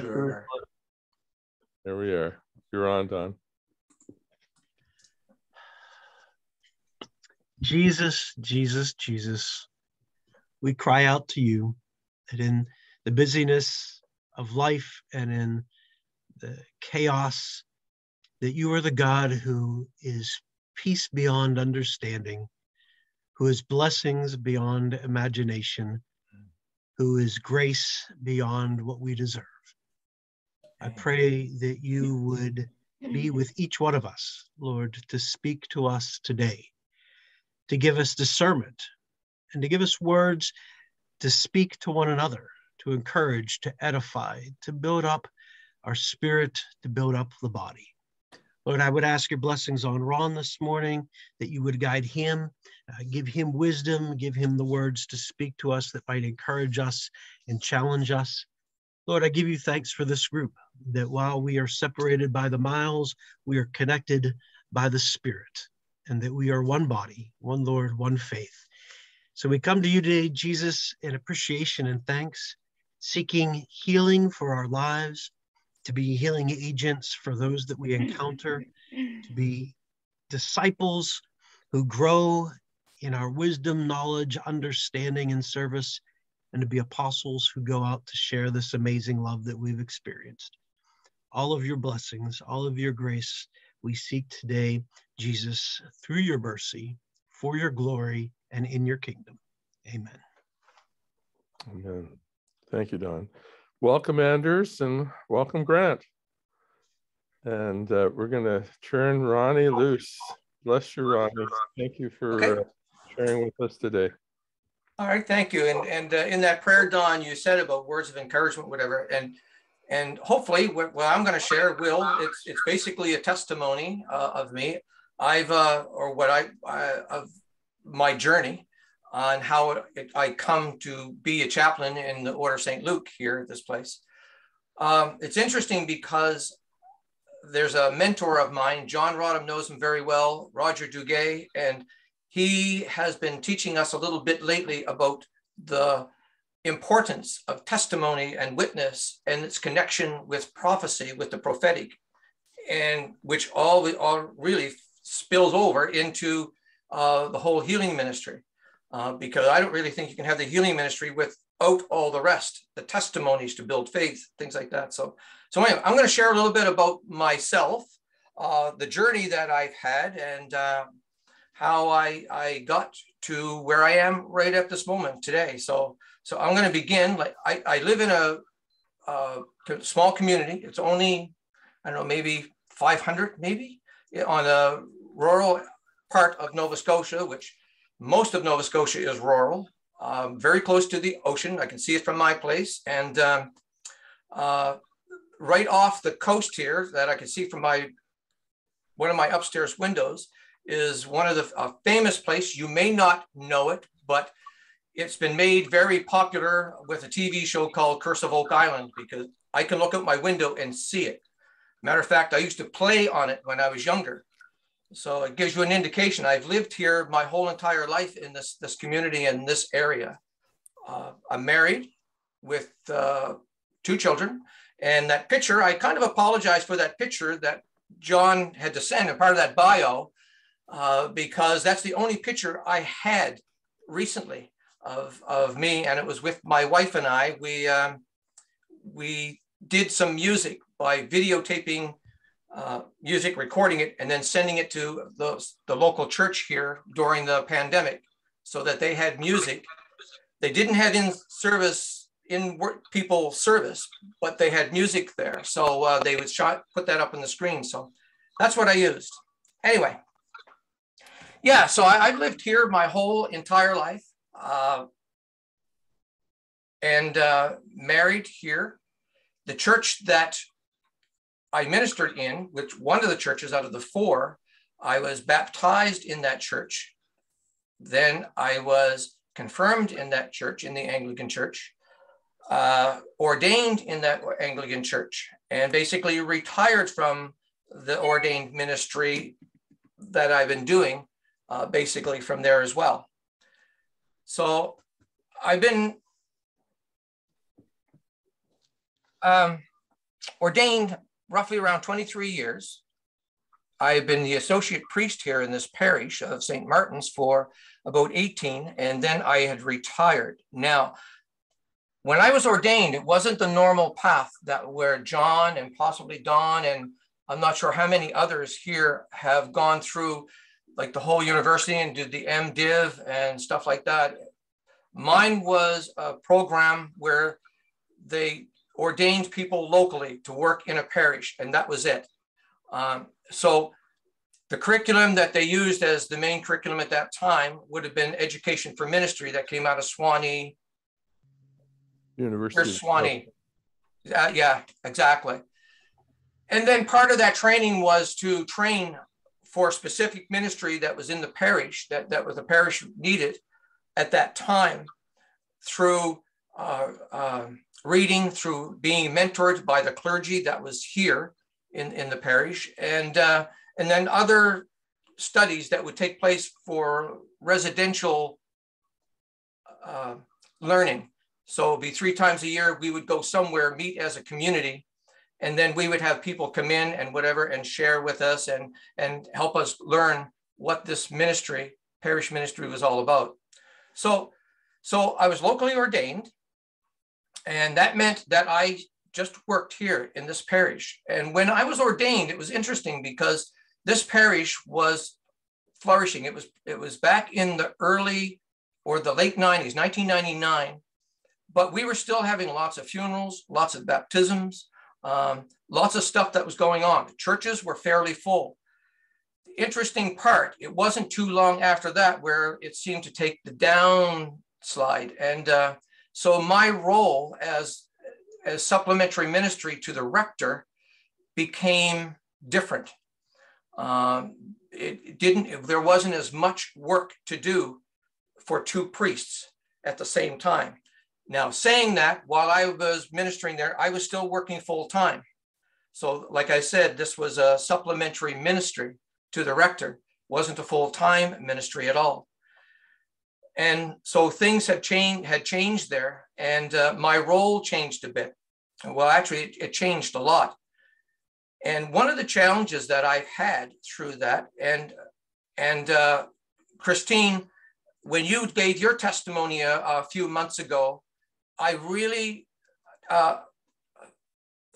Sure. There we are. You're on, Don. Jesus, Jesus, Jesus, we cry out to you that in the busyness of life and in the chaos, that you are the God who is peace beyond understanding, who is blessings beyond imagination, who is grace beyond what we deserve. I pray that you would be with each one of us, Lord, to speak to us today, to give us discernment, and to give us words to speak to one another, to encourage, to edify, to build up our spirit, to build up the body. Lord, I would ask your blessings on Ron this morning, that you would guide him, uh, give him wisdom, give him the words to speak to us that might encourage us and challenge us. Lord, I give you thanks for this group, that while we are separated by the miles, we are connected by the Spirit, and that we are one body, one Lord, one faith. So we come to you today, Jesus, in appreciation and thanks, seeking healing for our lives, to be healing agents for those that we encounter, to be disciples who grow in our wisdom, knowledge, understanding, and service and to be apostles who go out to share this amazing love that we've experienced. All of your blessings, all of your grace, we seek today, Jesus, through your mercy, for your glory, and in your kingdom. Amen. Amen. Thank you, Don. Welcome, Anders, and welcome, Grant. And uh, we're going to turn Ronnie loose. Bless you, Ronnie. Thank you for okay. uh, sharing with us today. All right, thank you. And and uh, in that prayer, Don, you said about words of encouragement, whatever, and and hopefully what, what I'm going to share will it's it's basically a testimony uh, of me. I've uh, or what I, I of my journey on how it, it, I come to be a chaplain in the Order of St. Luke here at this place. Um, it's interesting because there's a mentor of mine, John Roddam knows him very well, Roger Duguay, and he has been teaching us a little bit lately about the importance of testimony and witness and its connection with prophecy, with the prophetic, and which all, all really spills over into uh, the whole healing ministry. Uh, because I don't really think you can have the healing ministry without all the rest, the testimonies to build faith, things like that. So, so anyway, I'm going to share a little bit about myself, uh, the journey that I've had, and uh, how I, I got to where I am right at this moment today. So, so I'm going to begin. Like I, I live in a, a small community. It's only, I don't know, maybe 500, maybe on a rural part of Nova Scotia, which most of Nova Scotia is rural, um, very close to the ocean. I can see it from my place. And um, uh, right off the coast here that I can see from my one of my upstairs windows is one of the a famous place. You may not know it, but it's been made very popular with a TV show called Curse of Oak Island because I can look out my window and see it. Matter of fact, I used to play on it when I was younger. So it gives you an indication. I've lived here my whole entire life in this, this community in this area. Uh, I'm married with uh, two children. And that picture, I kind of apologize for that picture that John had to send, a part of that bio. Uh, because that's the only picture I had recently of, of me, and it was with my wife and I. We um, we did some music by videotaping uh, music, recording it, and then sending it to the, the local church here during the pandemic, so that they had music. They didn't have in service in work people service, but they had music there, so uh, they would shot put that up on the screen. So that's what I used. Anyway, yeah, so I, have lived here my whole entire life uh, and uh, married here. The church that I ministered in, which one of the churches out of the four, I was baptized in that church. Then I was confirmed in that church, in the Anglican church, uh, ordained in that Anglican church, and basically retired from the ordained ministry that I've been doing uh, basically from there as well. So I've been, um, ordained roughly around 23 years. I have been the associate priest here in this parish of St. Martin's for about 18, and then I had retired. Now, when I was ordained, it wasn't the normal path that where John and possibly Don and I'm not sure how many others here have gone through like the whole university and did the MDiv and stuff like that. Mine was a program where they ordained people locally to work in a parish, and that was it. Um, so the curriculum that they used as the main curriculum at that time would have been education for ministry that came out of Sewanee University. Sewanee. Uh, yeah, exactly. And then part of that training was to train for a specific ministry that was in the parish that, that was the parish needed at that time through uh, uh, reading, through being mentored by the clergy that was here in, in the parish, and, uh, and then other studies that would take place for residential uh, learning. So it'd be three times a year, we would go somewhere, meet as a community, and then we would have people come in and whatever and share with us and and help us learn what this ministry parish ministry was all about. So so i was locally ordained and that meant that i just worked here in this parish. And when i was ordained it was interesting because this parish was flourishing. It was it was back in the early or the late 90s 1999 but we were still having lots of funerals lots of baptisms um, lots of stuff that was going on. The churches were fairly full. The interesting part, it wasn't too long after that where it seemed to take the downslide. And uh, so my role as, as supplementary ministry to the rector became different. Um, it, it didn't, there wasn't as much work to do for two priests at the same time. Now, saying that, while I was ministering there, I was still working full time. So, like I said, this was a supplementary ministry to the rector, wasn't a full time ministry at all. And so things had changed had changed there, and uh, my role changed a bit. Well, actually, it, it changed a lot. And one of the challenges that I've had through that, and and uh, Christine, when you gave your testimony a, a few months ago, I really, uh,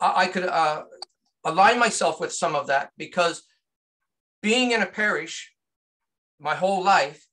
I could uh, align myself with some of that because being in a parish my whole life,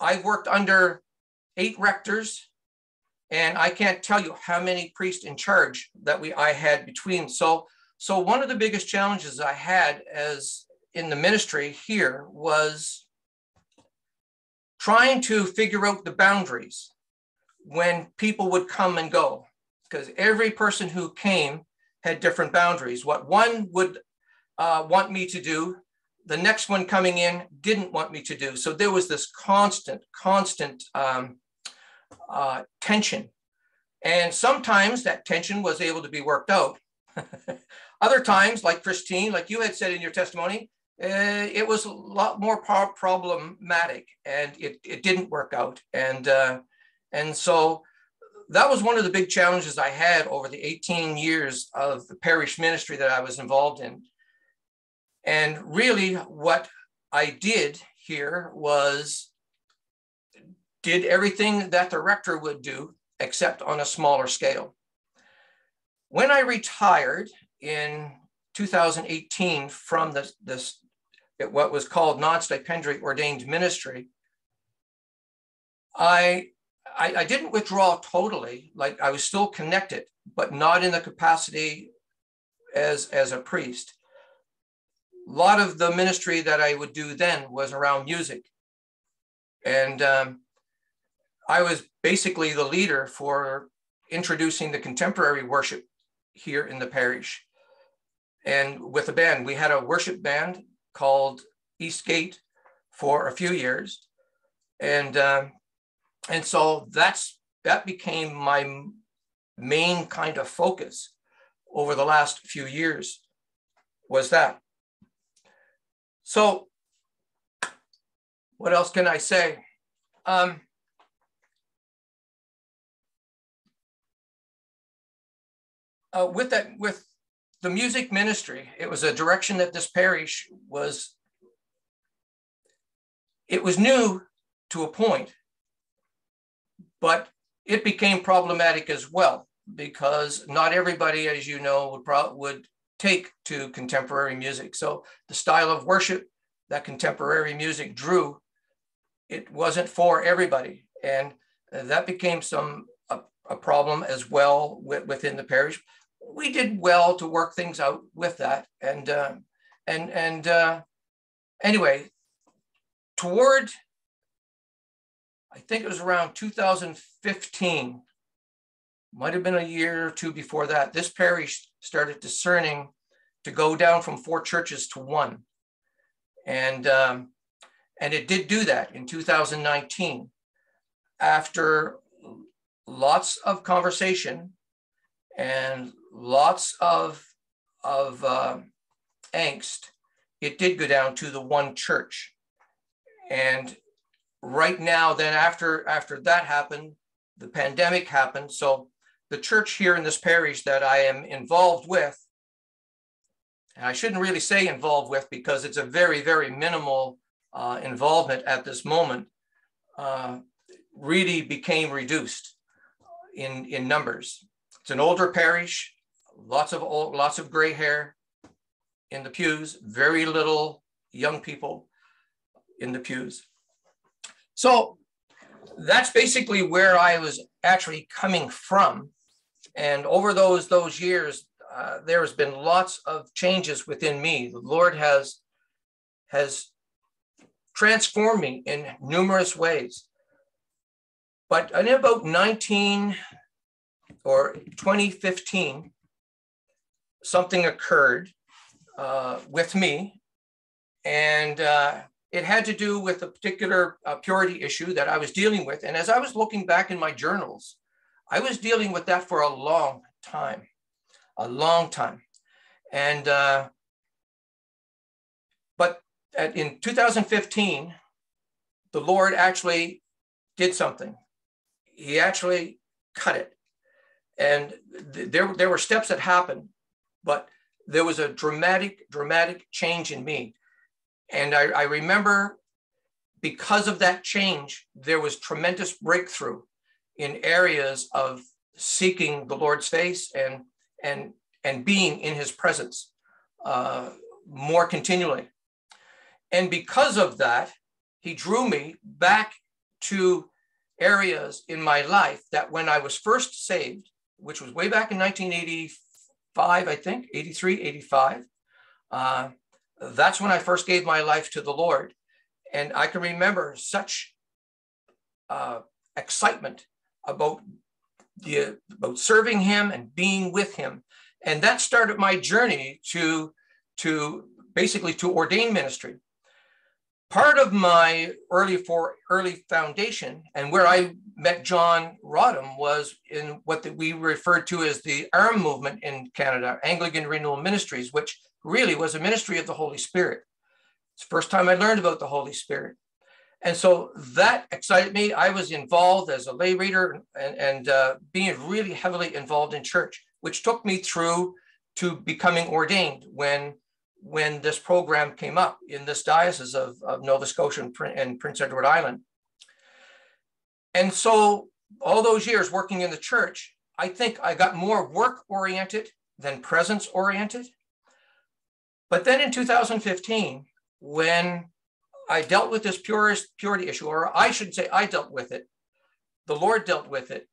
I've worked under eight rectors, and I can't tell you how many priests in charge that we I had between. So, so one of the biggest challenges I had as in the ministry here was trying to figure out the boundaries when people would come and go, because every person who came had different boundaries. What one would uh, want me to do, the next one coming in didn't want me to do. So there was this constant, constant um, uh, tension. And sometimes that tension was able to be worked out. Other times, like Christine, like you had said in your testimony, uh, it was a lot more problematic and it, it didn't work out. And uh, and so that was one of the big challenges I had over the 18 years of the parish ministry that I was involved in. And really, what I did here was did everything that the rector would do, except on a smaller scale. When I retired in 2018 from this, this what was called non-stipendiary ordained ministry, I I, I didn't withdraw totally. Like I was still connected, but not in the capacity as as a priest. A lot of the ministry that I would do then was around music, and um, I was basically the leader for introducing the contemporary worship here in the parish. And with a band, we had a worship band called Eastgate for a few years, and um, and so that's that became my main kind of focus over the last few years was that. So what else can i say? Um, uh, with that with the music ministry, it was a direction that this parish was, it was new to a point, but it became problematic as well because not everybody, as you know, would, pro- would take to contemporary music. So the style of worship that contemporary music drew, it wasn't for everybody. And that became some a, a problem as well with, within the parish. We did well to work things out with that. And uh, and and uh, anyway, toward I think it was around 2015 might have been a year or two before that, this parish started discerning to go down from four churches to one. And, um, and it did do that in 2019. After lots of conversation and lots of, of uh, angst, it did go down to the one church. And right now, then after, after that happened, the pandemic happened. So the church here in this parish that I am involved with, and I shouldn't really say involved with because it's a very, very minimal uh, involvement at this moment, uh, really became reduced in, in numbers. It's an older parish, lots of old, lots of gray hair in the pews, very little young people in the pews. So that's basically where I was actually coming from and over those those years, uh, there has been lots of changes within me. The Lord has has transformed me in numerous ways. But in about 19 or 2015, something occurred uh, with me, and uh, it had to do with a particular uh, purity issue that I was dealing with. And as I was looking back in my journals, I was dealing with that for a long time, a long time. And, uh, but at, in 2015, the Lord actually did something. He actually cut it. And th- there, there were steps that happened, but there was a dramatic, dramatic change in me. And I, I remember because of that change, there was tremendous breakthrough in areas of seeking the Lord's face and and and being in His presence uh, more continually. And because of that, He drew me back to areas in my life that when I was first saved, which was way back in 1985, I think, 83, 85, uh, that's when I first gave my life to the Lord. And I can remember such uh, excitement about the about serving him and being with him and that started my journey to to basically to ordain ministry part of my early for early foundation and where i met john roddam was in what the, we referred to as the arm movement in canada anglican renewal ministries which really was a ministry of the holy spirit it's the first time i learned about the holy spirit and so that excited me. I was involved as a lay reader and, and uh, being really heavily involved in church, which took me through to becoming ordained when, when this program came up in this diocese of, of Nova Scotia and, and Prince Edward Island. And so all those years working in the church, I think I got more work oriented than presence oriented. But then in 2015, when I dealt with this purist purity issue, or I should say, I dealt with it. The Lord dealt with it.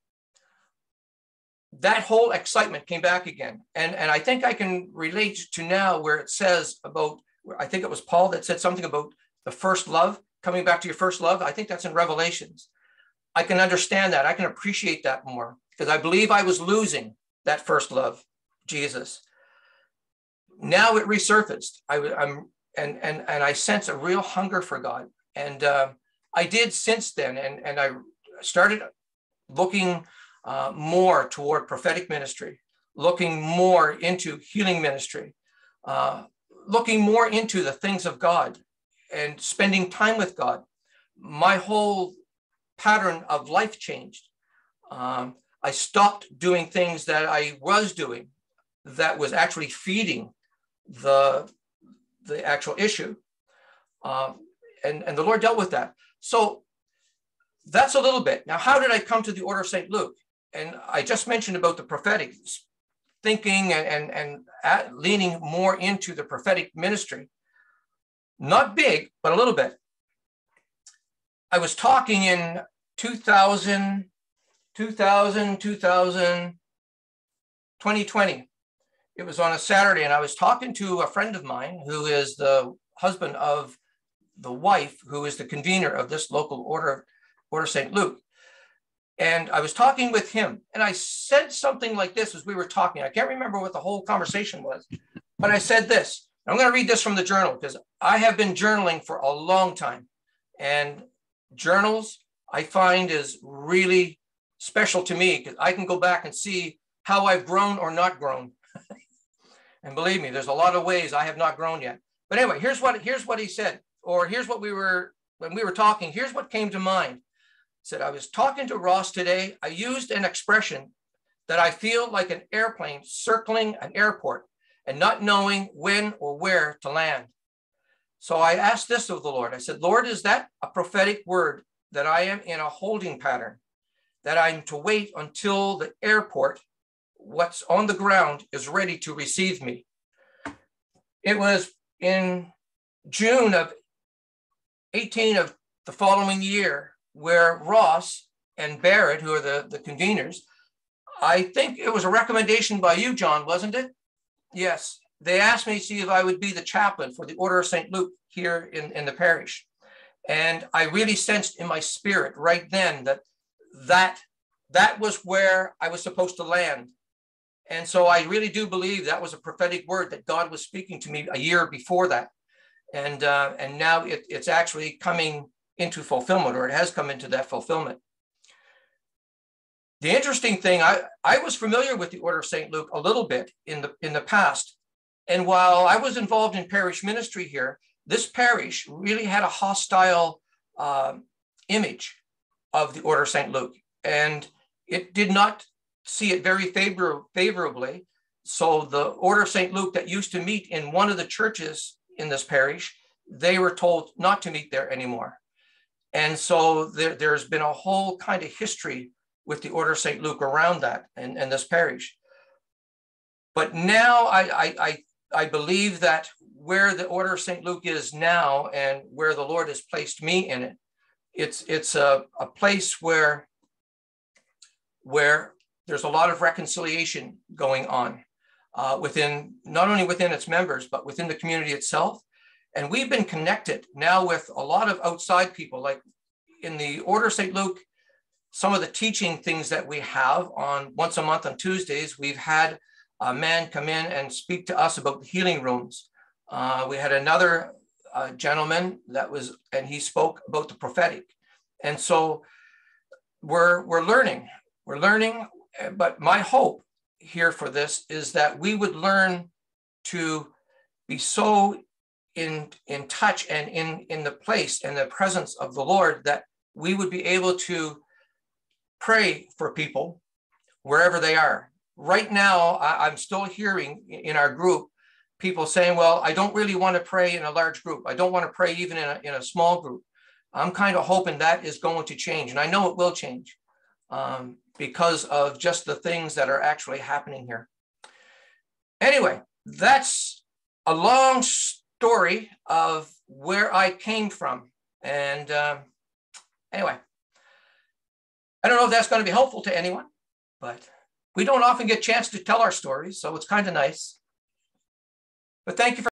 That whole excitement came back again. And, and I think I can relate to now where it says about, I think it was Paul that said something about the first love, coming back to your first love. I think that's in Revelations. I can understand that. I can appreciate that more because I believe I was losing that first love, Jesus. Now it resurfaced. I, am and and and I sense a real hunger for God. And uh, I did since then, and and I started looking uh, more toward prophetic ministry, looking more into healing ministry, uh, looking more into the things of God, and spending time with God. My whole pattern of life changed. Um, I stopped doing things that I was doing that was actually feeding the, the actual issue. Um, and, and the Lord dealt with that. So that's a little bit. Now, how did I come to the Order of St. Luke? And I just mentioned about the prophetic thinking and, and, and at, leaning more into the prophetic ministry. Not big, but a little bit. I was talking in 2000, 2000, 2000, 2020. It was on a Saturday, and I was talking to a friend of mine who is the husband of the wife, who is the convener of this local order, Order St. Luke. And I was talking with him, and I said something like this as we were talking. I can't remember what the whole conversation was, but I said this. I'm going to read this from the journal because I have been journaling for a long time. And journals I find is really special to me because I can go back and see how I've grown or not grown. And believe me, there's a lot of ways I have not grown yet. But anyway, here's what here's what he said, or here's what we were when we were talking. Here's what came to mind said, I was talking to Ross today. I used an expression that I feel like an airplane circling an airport and not knowing when or where to land. So I asked this of the Lord. I said, Lord, is that a prophetic word that I am in a holding pattern, that I'm to wait until the airport, what's on the ground, is ready to receive me? It was in June of 18 of the following year where Ross and Barrett, who are the, the conveners, I think it was a recommendation by you, John, wasn't it? Yes. They asked me to see if I would be the chaplain for the Order of St. Luke here in, in the parish. And I really sensed in my spirit right then that that that was where I was supposed to land. And so I really do believe that was a prophetic word that God was speaking to me a year before that. And uh, and now it, it's actually coming into fulfillment, or it has come into that fulfillment. The interesting thing, I, I was familiar with the Order of St. Luke a little bit in the, in the past. And while I was involved in parish ministry here, this parish really had a hostile uh, image of the Order of St. Luke. And it did not see it very favor- favorably. So the Order of St. Luke that used to meet in one of the churches in this parish, they were told not to meet there anymore. And so there, there's been a whole kind of history with the Order of St. Luke around that and, and this parish. But now I, I, I, I believe that where the Order of St. Luke is now and where the Lord has placed me in it, it's, it's a, a place where, where there's a lot of reconciliation going on uh, within, not only within its members, but within the community itself and we've been connected now with a lot of outside people, like in the Order of St. Luke, some of the teaching things that we have on once a month on Tuesdays, we've had a man come in and speak to us about the healing rooms. Uh, we had another uh, gentleman that was, and he spoke about the prophetic. And so we're, we're learning, we're learning, but my hope here for this is that we would learn to be so in in touch and in in the place and the presence of the lord that we would be able to pray for people wherever they are. Right now I, i'm still hearing in our group people saying well i don't really want to pray in a large group. I don't want to pray even in a, in a small group. I'm kind of hoping that is going to change and i know it will change um, because of just the things that are actually happening here anyway that's a long story of where I came from. And um, anyway, I don't know if that's going to be helpful to anyone, but we don't often get a chance to tell our stories, so it's kind of nice. But thank you for